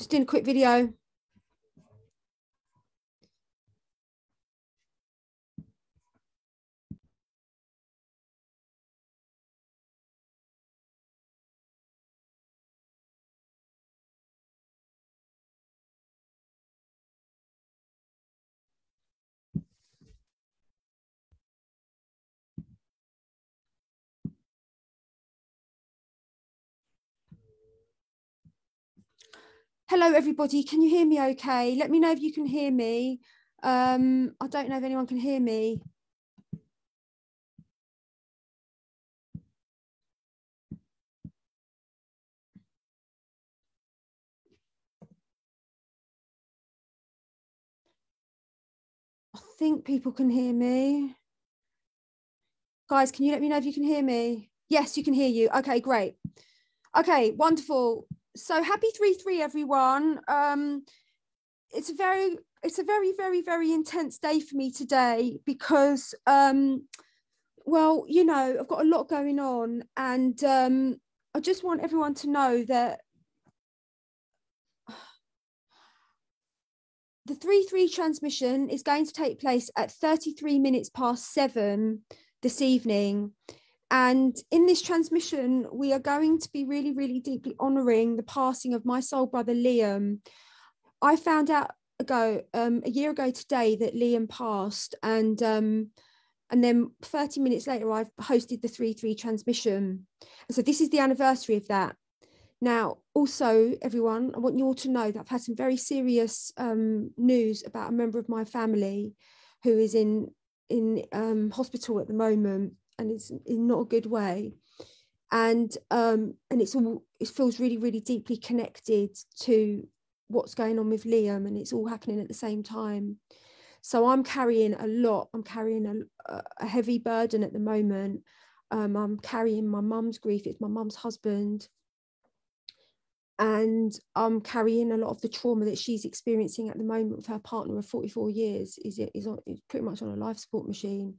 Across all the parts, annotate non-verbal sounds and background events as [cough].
Just doing a quick video. Hello, everybody. Can you hear me okay? Let me know if you can hear me. Um, I don't know if anyone can hear me. I think people can hear me. Guys, can you let me know if you can hear me? Yes, you can hear you. Okay, great. Okay, wonderful so happy 3-3 everyone. Um it's a very it's a very very very intense day for me today because um well you know i've got a lot going on and um i just want everyone to know that the 3-3 transmission is going to take place at 33 minutes past seven this evening and in this transmission, we are going to be really, really deeply honouring the passing of my soul brother Liam. I found out ago, um, a year ago today, that Liam passed, and um, and then 30 minutes later, I've hosted the 3 3 transmission. And so this is the anniversary of that. Now, also, everyone, I want you all to know that I've had some very serious um, news about a member of my family who is in in um, hospital at the moment and it's in not a good way. And um and it's all it feels really really deeply connected to what's going on with liam and it's all happening at the same time. So i'm carrying a lot i'm carrying a, a heavy burden at the moment. Um, i'm carrying my mum's grief it's my mum's husband. And i'm carrying a lot of the trauma that she's experiencing at the moment with her partner of 44 years is is, on, is pretty much on a life support machine.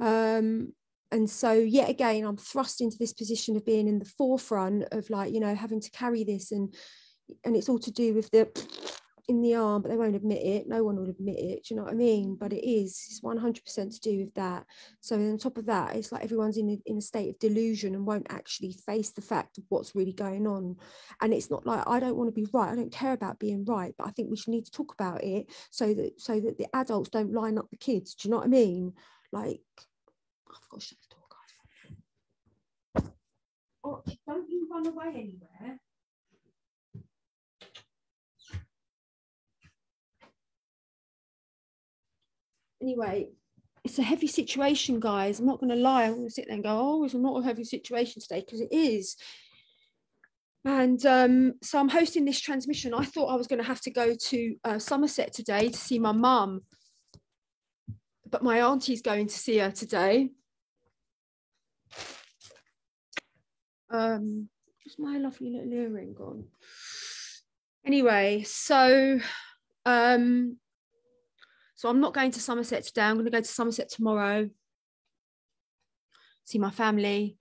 Um, and so yet again i'm thrust into this position of being in the forefront of like you know having to carry this and and it's all to do with the [sniffs] in the arm but they won't admit it. No one will admit it. Do you know what i mean? But it is it's 100% to do with that. So on top of that it's like everyone's in a, in a state of delusion and won't actually face the fact of what's really going on. And it's not like i don't want to be right. I don't care about being right but i think we should need to talk about it so that so that the adults don't line up the kids. Do you know what i mean? Like I've got. Oh, don't you run away anywhere. Anyway, it's a heavy situation, guys. I'm not going to lie. I'm going to sit there and go, oh, it's not a heavy situation today because it is. And um, so I'm hosting this transmission. I thought I was going to have to go to uh, Somerset today to see my mum, but my auntie's going to see her today. Um, where's my lovely little earring gone? Anyway, so um, so I'm not going to Somerset today. I'm going to go to Somerset tomorrow. See my family.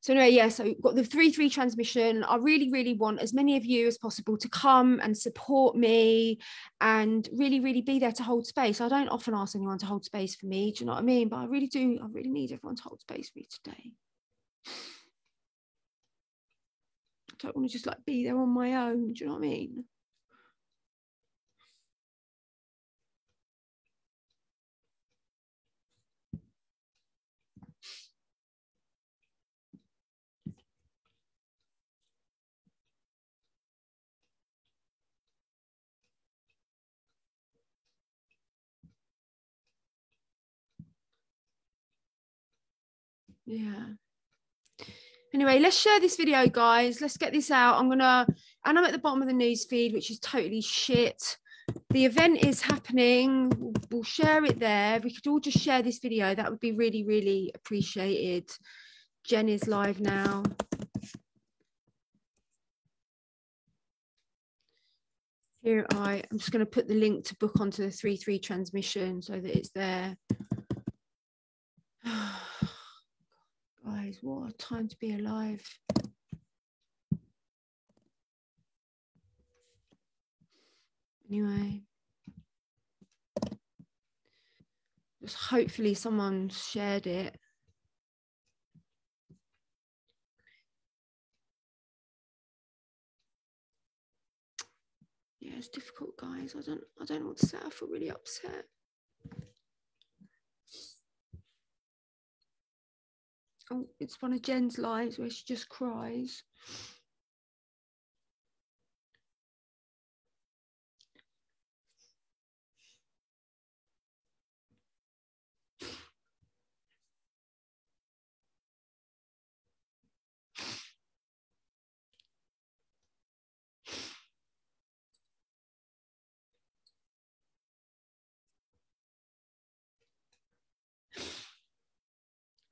So anyway, yeah, so got the 3-3 transmission. I really, really want as many of you as possible to come and support me and really, really be there to hold space. I don't often ask anyone to hold space for me, do you know what I mean? But I really do, I really need everyone to hold space for me today. I don't want to just like be there on my own. Do you know what I mean? Yeah anyway let's share this video guys. Let's get this out. I'm gonna and i'm at the bottom of the news feed which is totally shit. The event is happening. We'll, share it there. We could all just share this video. That would be really really appreciated. Jen is live now. Here i i'm just going to put the link to book onto the 3-3 transmission so that it's there [sighs] Guys, what a time to be alive. Anyway, just hopefully someone shared it. Yeah, it's difficult, guys. I don't, I don't know to say. I feel really upset. Oh, it's one of Jen's lives where she just cries.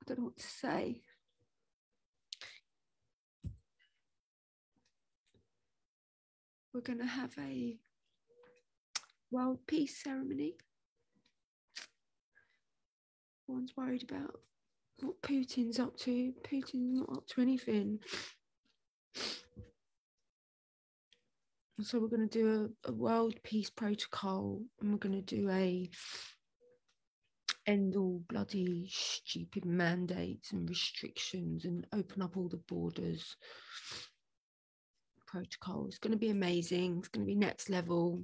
I don't know what to say. We're going to have a world peace ceremony. Everyone's worried about what Putin's up to. Putin's not up to anything. So we're going to do a, a world peace protocol and we're going to do a end all bloody stupid mandates and restrictions and open up all the borders protocol. It's going to be amazing. It's going to be next level.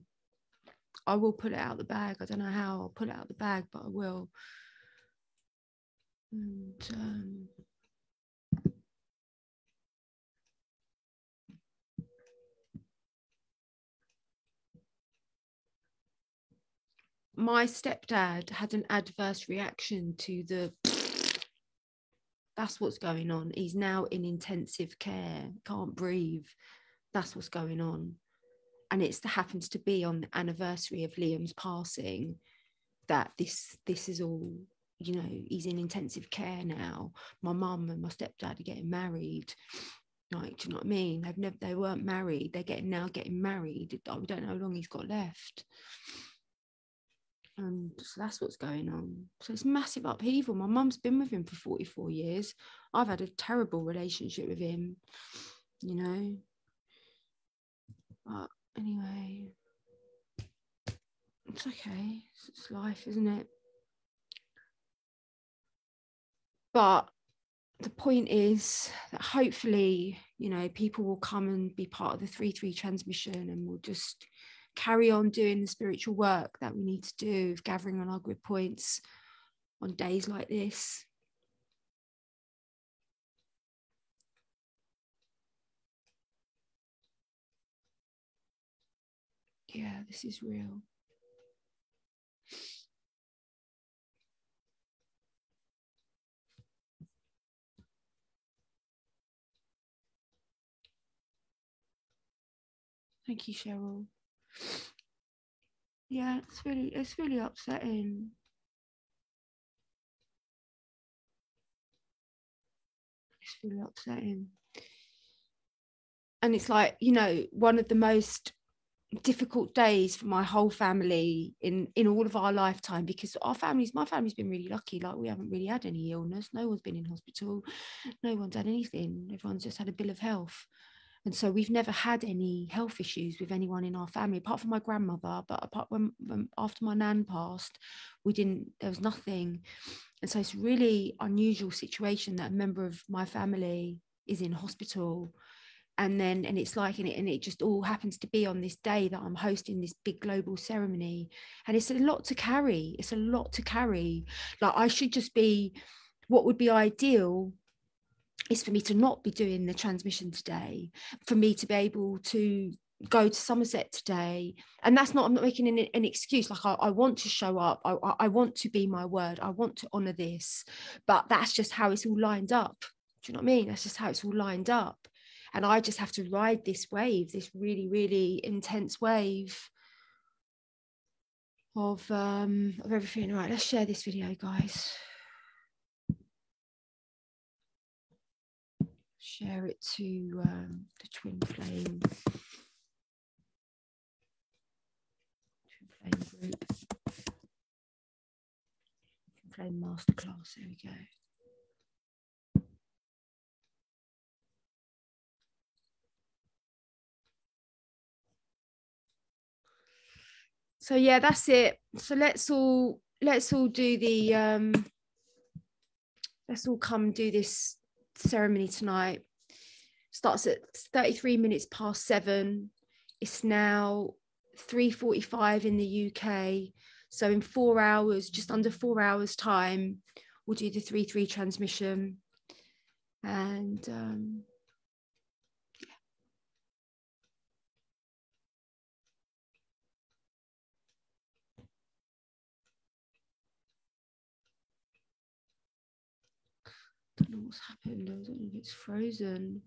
I will put it out the bag. I don't know how I'll put it out the bag, but I will. And um, my stepdad had an adverse reaction to the that's what's going on. He's now in intensive care can't breathe. That's what's going on. And it happens to be on the anniversary of liam's passing that this this is all you know he's in intensive care now. My mum and my stepdad are getting married. Like do you know what i mean? They've never they weren't married. They're getting now getting married. We don't know how long he's got left and so that's what's going on. So it's massive upheaval. My mum's been with him for 44 years. I've had a terrible relationship with him, you know. But anyway, it's okay. It's life, isn't it? But the point is that hopefully, you know, people will come and be part of the 3 3 transmission and we'll just carry on doing the spiritual work that we need to do, gathering on our grid points on days like this. Yeah, this is real. Thank you, Cheryl yeah it's really it's really upsetting. It's really upsetting. And it's like you know one of the most difficult days for my whole family in in all of our lifetime because our families my family's been really lucky. Like we haven't really had any illness. No one's been in hospital. No one's had anything. Everyone's just had a bill of health and so we've never had any health issues with anyone in our family apart from my grandmother but apart when, when after my nan passed we didn't there was nothing. And so it's really unusual situation that a member of my family is in hospital. And then and it's like and it, and it just all happens to be on this day that i'm hosting this big global ceremony. And it's a lot to carry. It's a lot to carry. Like i should just be what would be ideal is for me to not be doing the transmission today, for me to be able to go to Somerset today. And that's not, I'm not making an, an excuse. Like, I, I, want to show up. I, I want to be my word. I want to honor this. But that's just how it's all lined up. Do you know what I mean? That's just how it's all lined up. And I just have to ride this wave, this really, really intense wave of um of everything. Right, let's share this video, guys. Share it to um, the twin flame, twin flame group, twin flame masterclass. There we go. so yeah, that's it. So let's all let's all do the um let's all come do this ceremony tonight. Starts at 33 minutes past seven. It's now 3:45 in the UK. So in four hours, just under four hours time, we'll do the 3-3 transmission. And um, don't know what's happened. I don't know if it's frozen.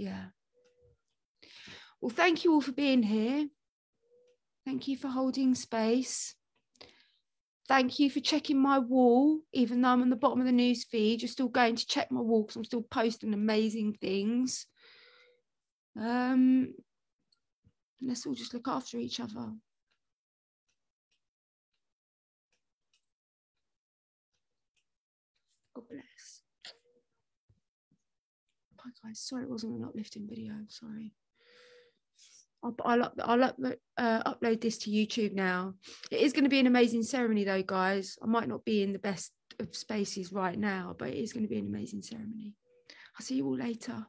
Yeah. Well, thank you all for being here. Thank you for holding space. Thank you for checking my wall, even though I'm on the bottom of the news feed. You're still going to check my wall because I'm still posting amazing things. Um, let's all just look after each other. Guys. Sorry, it wasn't an uplifting video. Sorry. I'll, I'll, I'll up, uh, upload this to YouTube now. It is going to be an amazing ceremony, though, guys. I might not be in the best of spaces right now, but it is going to be an amazing ceremony. I'll see you all later.